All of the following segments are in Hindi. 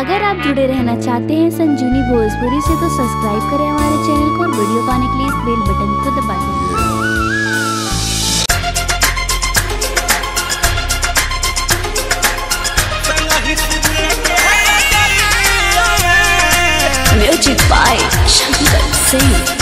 अगर आप जुड़े रहना चाहते हैं संजूनी भोजपुरी से तो सब्सक्राइब करें हमारे चैनल को और वीडियो पाने के लिए इस बेल बटन को दबा दें Music by Shankar Singh.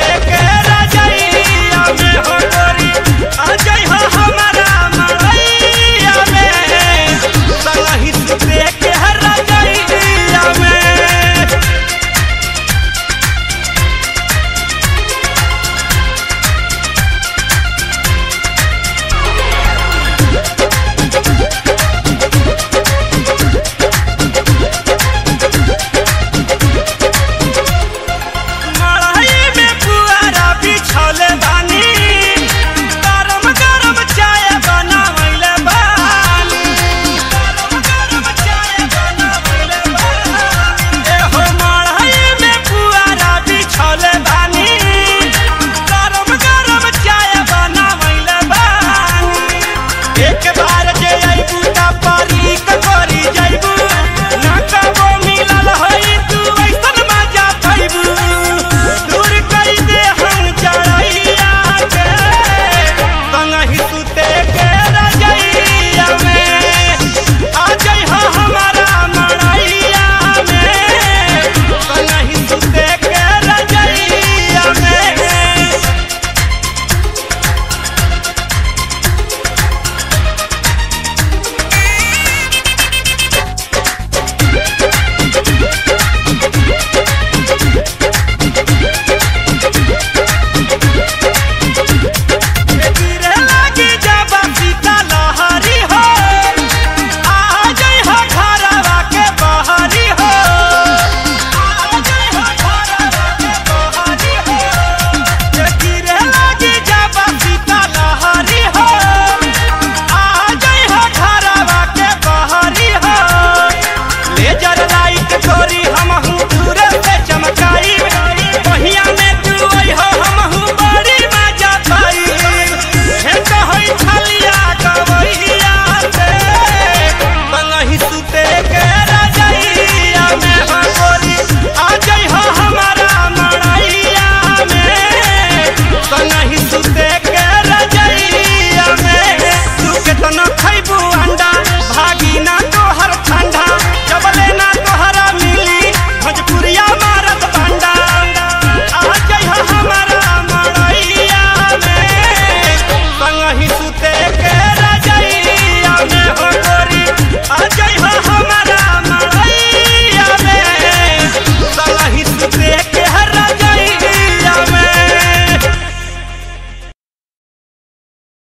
type of